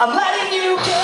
I'm letting you go.